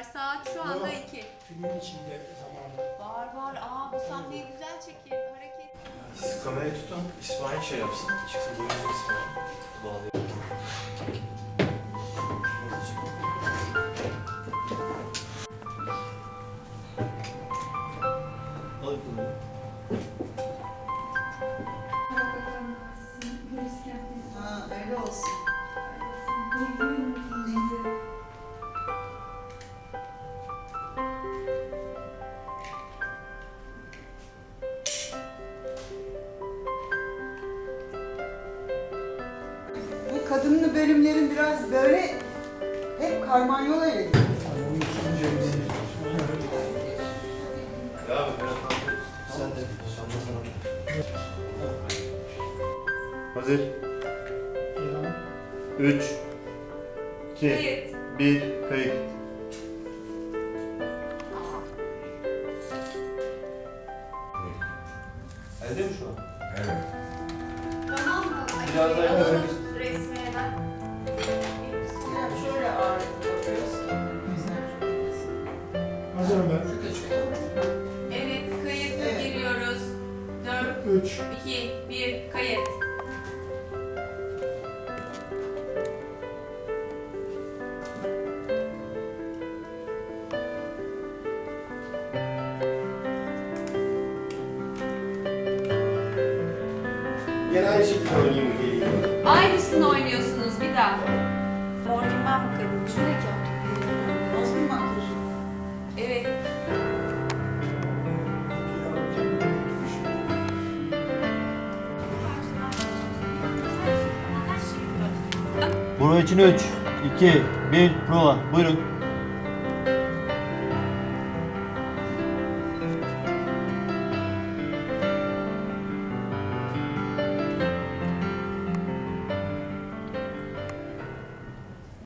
arkadaşlar. Saat şu anda 2. Filmin içinde zamanı. Var var. Aa bu sahneyi güzel çekin. Hareket. Siz kamerayı tutun, İsmail şey yapsın. Çıksın buyurun İsmail. Bağlayalım. Al bunu. Ha öyle olsun. Kadınlı bölümlerin biraz böyle hep karmanyola ile gidiyor. Anlasana. Hazır. İlan. 3 2 Kayıt. 1 kayıt. Elde mi şu an? Tamam mı? Biraz daha alalım hemen. Yani şöyle ağırlık yapıyoruz ki. Hazırım ben. Evet kayıt Evet. giriyoruz. 4, 3. 2, 1 kayıt. Gene aynı şekilde oynayayım mı daha. Morfinman mı kadın? Şuradaki o. Bozgun makyajı. Evet. Prova için 3, 2, 1, prova. Buyurun.